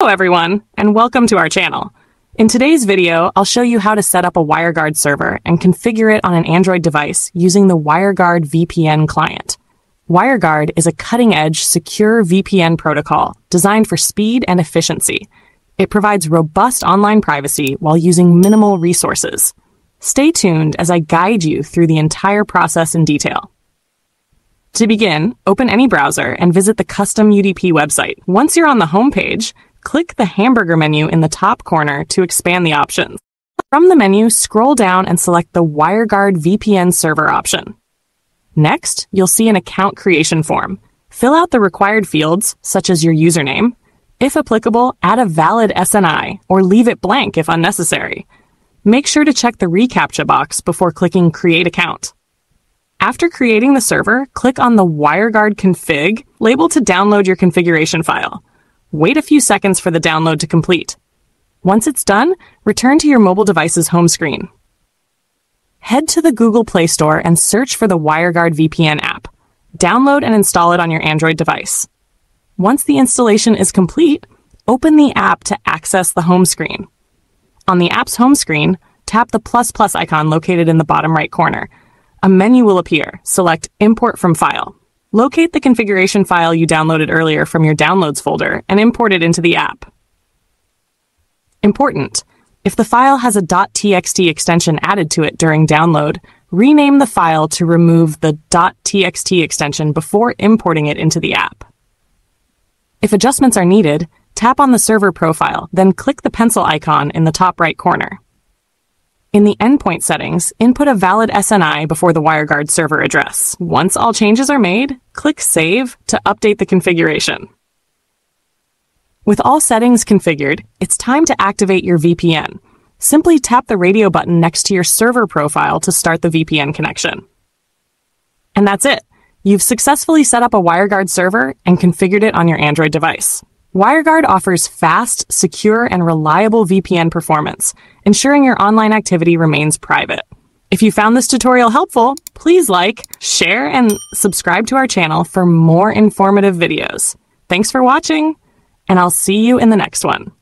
Hello everyone, and welcome to our channel. In today's video, I'll show you how to set up a WireGuard server and configure it on an Android device using the WireGuard VPN client. WireGuard is a cutting-edge, secure VPN protocol designed for speed and efficiency. It provides robust online privacy while using minimal resources. Stay tuned as I guide you through the entire process in detail. To begin, open any browser and visit the custom UDP website. Once you're on the homepage, click the hamburger menu in the top corner to expand the options. From the menu, scroll down and select the WireGuard VPN server option. Next, you'll see an account creation form. Fill out the required fields, such as your username. If applicable, add a valid SNI or leave it blank if unnecessary. Make sure to check the reCAPTCHA box before clicking Create Account. After creating the server, click on the WireGuard config label to download your configuration file. Wait a few seconds for the download to complete. Once it's done, return to your mobile device's home screen. Head to the Google Play Store and search for the WireGuard VPN app. Download and install it on your Android device. Once the installation is complete, open the app to access the home screen. On the app's home screen, tap the plus plus icon located in the bottom right corner a menu will appear. Select Import from File. Locate the configuration file you downloaded earlier from your Downloads folder and import it into the app. Important. If the file has a .txt extension added to it during download, rename the file to remove the .txt extension before importing it into the app. If adjustments are needed, tap on the server profile, then click the pencil icon in the top right corner. In the endpoint settings, input a valid SNI before the WireGuard server address. Once all changes are made, click Save to update the configuration. With all settings configured, it's time to activate your VPN. Simply tap the radio button next to your server profile to start the VPN connection. And that's it. You've successfully set up a WireGuard server and configured it on your Android device. WireGuard offers fast, secure, and reliable VPN performance, ensuring your online activity remains private. If you found this tutorial helpful, please like, share, and subscribe to our channel for more informative videos. Thanks for watching, and I'll see you in the next one.